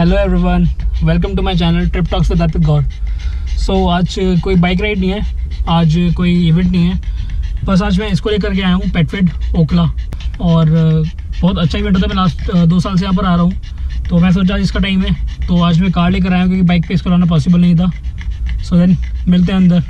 Hello everyone welcome to my channel trip talks with Arpit Gaur so आज कोई bike ride नहीं है, आज कोई इवेंट नहीं है, बस आज मैं इसको लेकर के आया हूँ पेटफिड ओखला। और, बहुत अच्छा इवेंट होता है, मैं लास्ट दो साल से यहाँ पर आ रहा हूँ। तो मैं सोचा इसका टाइम है तो आज मैं कार लेकर आया हूँ, क्योंकि बाइक पे इसको लाना पॉसिबल नहीं था। सो so देन मिलते हैं अंदर।